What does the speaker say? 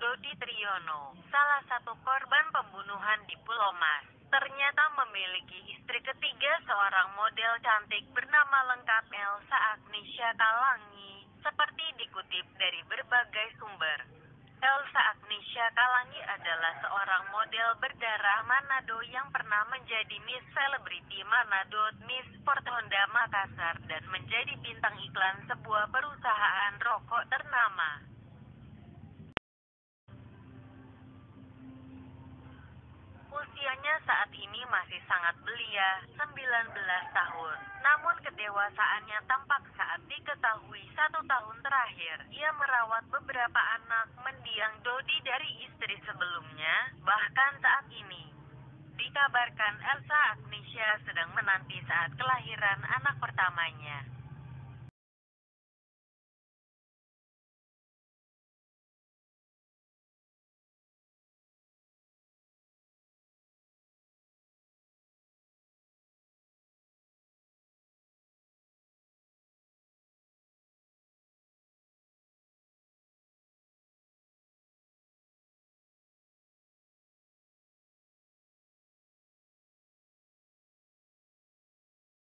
Dodi Triyono, salah satu korban pembunuhan di Pulau Mas, ternyata memiliki istri ketiga seorang model cantik bernama lengkap Elsa Agnesia Kalangi, seperti dikutip dari berbagai sumber. Elsa Agnesia Kalangi adalah seorang model berdarah Manado yang pernah menjadi Miss Celebrity Manado, Miss Sport Honda Makassar, dan menjadi bintang iklan sebuah perusahaan rokok ternama. Usianya saat ini masih sangat belia, 19 tahun. Namun kedewasaannya tampak saat diketahui satu tahun terakhir. Ia merawat beberapa anak mendiang Dodi dari istri sebelumnya, bahkan saat ini. Dikabarkan Elsa Agnesia sedang menanti saat kelahiran anak pertamanya.